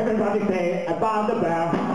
everybody say about the bell.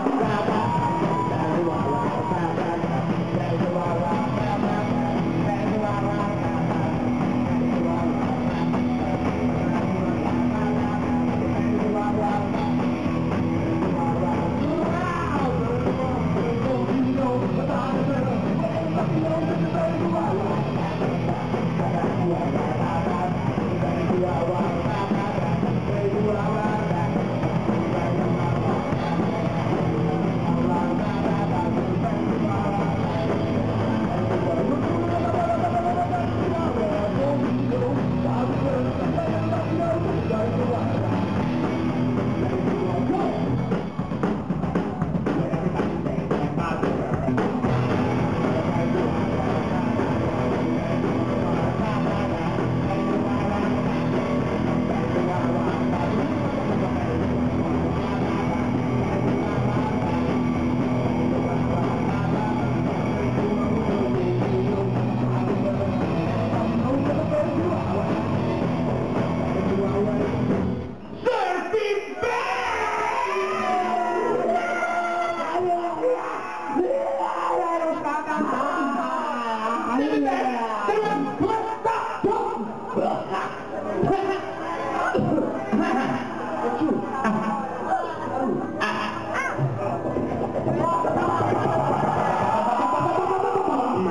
mama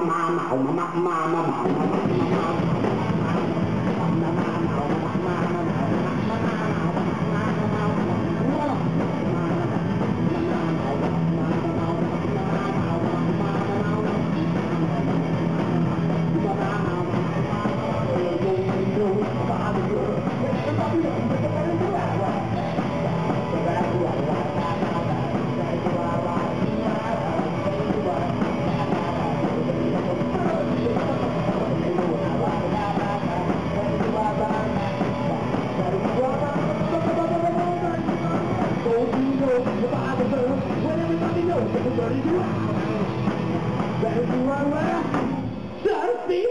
mama mama mama Better do right well. Surfy